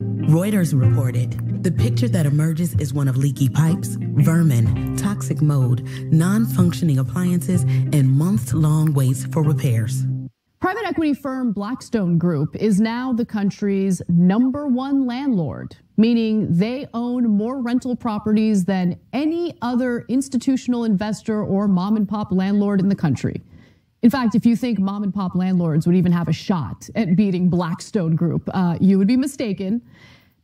Reuters reported the picture that emerges is one of leaky pipes, vermin, toxic mold, non functioning appliances, and months long waits for repairs. Private equity firm Blackstone Group is now the country's number one landlord, meaning they own more rental properties than any other institutional investor or mom and pop landlord in the country. In fact, if you think mom and pop landlords would even have a shot at beating Blackstone Group, uh, you would be mistaken.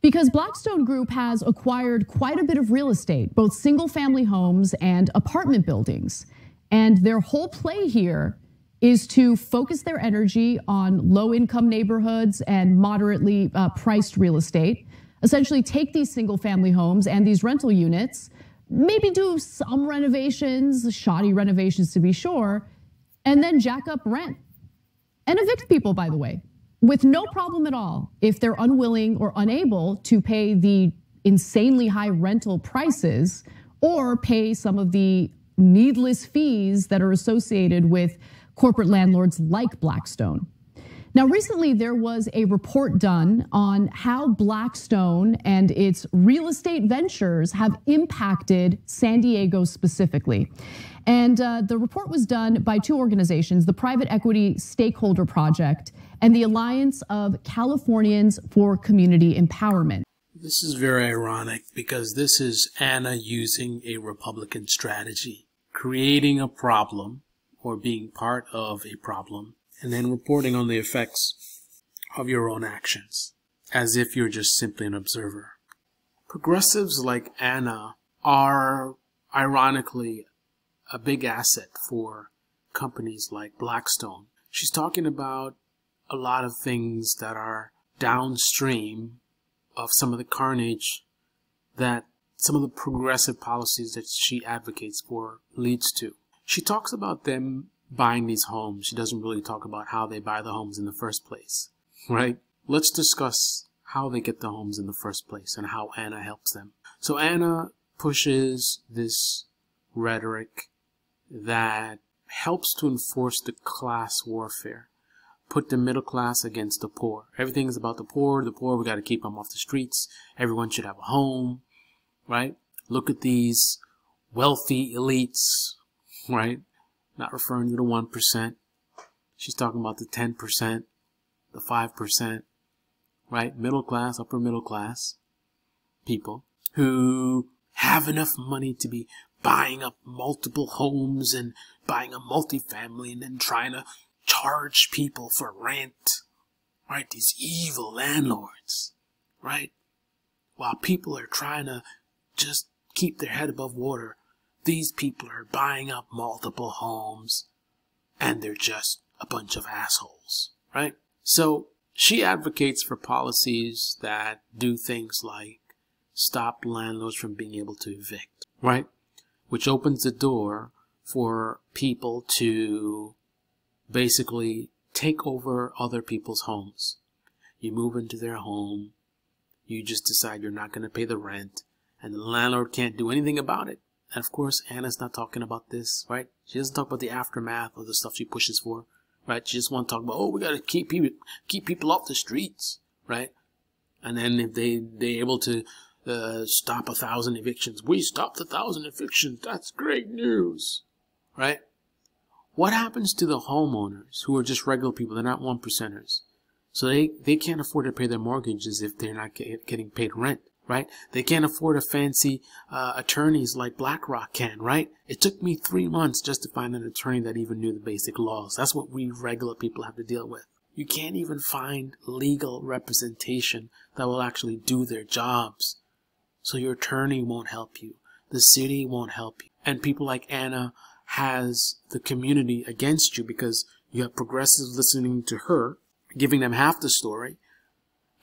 Because Blackstone Group has acquired quite a bit of real estate, both single family homes and apartment buildings. And their whole play here is to focus their energy on low income neighborhoods and moderately uh, priced real estate. Essentially, take these single family homes and these rental units, maybe do some renovations, shoddy renovations to be sure, and then jack up rent and evict people, by the way, with no problem at all if they're unwilling or unable to pay the insanely high rental prices or pay some of the needless fees that are associated with corporate landlords like Blackstone. Now, recently there was a report done on how Blackstone and its real estate ventures have impacted San Diego specifically. And uh, the report was done by two organizations, the Private Equity Stakeholder Project and the Alliance of Californians for Community Empowerment. This is very ironic because this is Ana using a Republican strategy, creating a problem or being part of a problem, and then reporting on the effects of your own actions, as if you're just simply an observer. Progressives like Ana are, ironically, a big asset for companies like Blackstone. She's talking about a lot of things that are downstream of some of the carnage that some of the progressive policies that she advocates for leads to. She talks about them buying these homes. She doesn't really talk about how they buy the homes in the first place, right? Let's discuss how they get the homes in the first place and how Ana helps them. So Ana pushes this rhetoric that helps to enforce the class warfare. Put the middle class against the poor. Everything is about the poor. The poor, we got to keep them off the streets. Everyone should have a home, right? Look at these wealthy elites, right? Not referring to the 1%. She's talking about the 10%, the 5%, right? Middle class, upper middle class people who have enough money to be buying up multiple homes and buying a multifamily and then trying to charge people for rent. Right? These evil landlords. Right? While people are trying to just keep their head above water, these people are buying up multiple homes and they're just a bunch of assholes. Right? So she advocates for policies that do things like stop landlords from being able to evict. Right? which opens the door for people to basically take over other people's homes. You move into their home, you just decide you're not going to pay the rent, and the landlord can't do anything about it. And of course, Ana's not talking about this, right? She doesn't talk about the aftermath of the stuff she pushes for, right? She just wants to talk about, oh, we got to keep people, keep people off the streets, right? And then if they, they're able to uh, stop a thousand evictions. We stopped a thousand evictions. That's great news. Right? What happens to the homeowners who are just regular people? They're not one percenters. So they, they can't afford to pay their mortgages if they're not get, getting paid rent, right? They can't afford a fancy uh, attorneys like BlackRock can, right? It took me three months just to find an attorney that even knew the basic laws. That's what we regular people have to deal with. You can't even find legal representation that will actually do their jobs. So your attorney won't help you. The city won't help you. And people like Ana has the community against you because you have progressives listening to her, giving them half the story,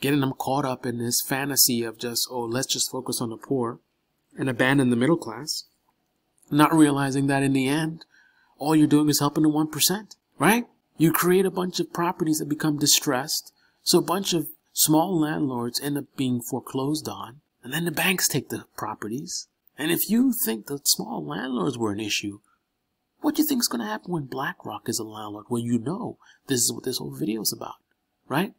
getting them caught up in this fantasy of just, oh, let's just focus on the poor and abandon the middle class, not realizing that in the end, all you're doing is helping the 1%, right? You create a bunch of properties that become distressed, so a bunch of small landlords end up being foreclosed on, and then the banks take the properties. And if you think the small landlords were an issue, what do you think is going to happen when BlackRock is a landlord? Well, you know this is what this whole video is about, right?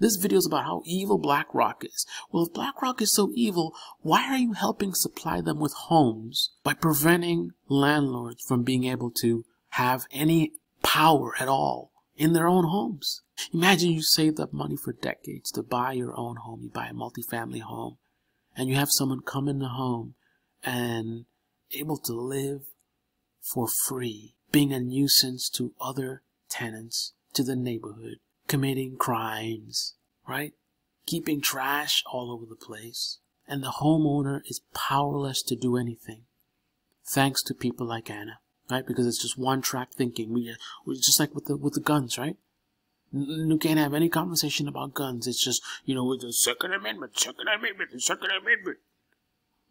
This video is about how evil BlackRock is. Well, if BlackRock is so evil, why are you helping supply them with homes by preventing landlords from being able to have any power at all in their own homes? Imagine you saved up money for decades to buy your own home. You buy a multifamily home and you have someone come in the home and able to live for free, being a nuisance to other tenants, to the neighborhood, committing crimes, right? Keeping trash all over the place. And the homeowner is powerless to do anything. Thanks to people like Ana, right? Because it's just one track thinking. We, we just like with the, with the guns, right? You can't have any conversation about guns. It's just, you know, with the Second Amendment, Second Amendment, the Second Amendment.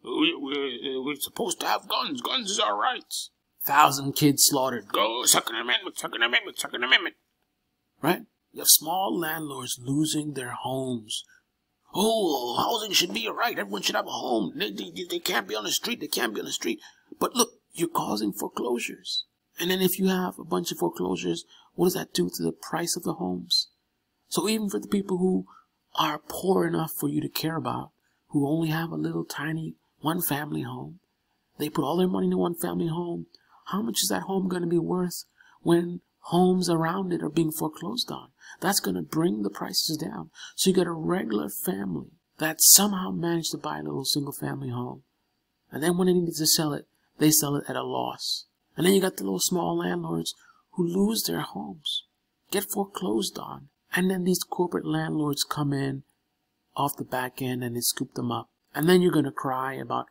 We, we, we're supposed to have guns. Guns is our rights. Thousand kids slaughtered. Go, Second Amendment, Second Amendment, Second Amendment. Right? You have small landlords losing their homes. Oh, housing should be a right. Everyone should have a home. They, they, they can't be on the street. They can't be on the street. But look, you're causing foreclosures. And then if you have a bunch of foreclosures, what does that do to the price of the homes? So even for the people who are poor enough for you to care about, who only have a little tiny one family home, they put all their money in one family home. How much is that home going to be worth when homes around it are being foreclosed on. That's going to bring the prices down. So you got a regular family that somehow managed to buy a little single family home. And then when they need to sell it, they sell it at a loss. And then you got the little small landlords who lose their homes, get foreclosed on. And then these corporate landlords come in off the back end and they scoop them up. And then you're going to cry about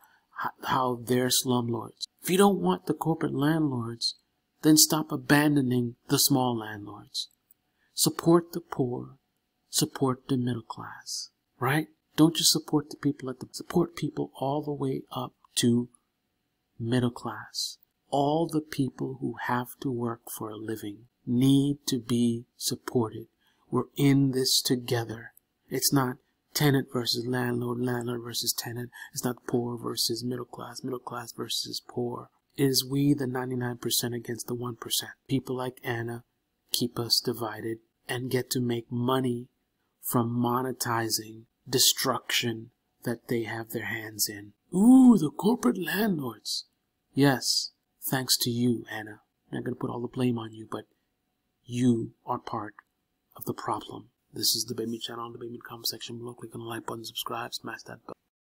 how they're slumlords. If you don't want the corporate landlords then stop abandoning the small landlords. Support the poor. Support the middle class. Right? Don't just support the people at the support people all the way up to middle class. All the people who have to work for a living need to be supported. We're in this together. It's not tenant versus landlord, landlord versus tenant. It's not poor versus middle class, middle class versus poor is we the 99% against the 1%. People like Ana keep us divided and get to make money from monetizing destruction that they have their hands in. Ooh, the corporate landlords. Yes, thanks to you, Ana. I'm not going to put all the blame on you, but you are part of the problem. This is the Debate Me Channel the Baby comment section below. Click on the like button, subscribe, smash that bell.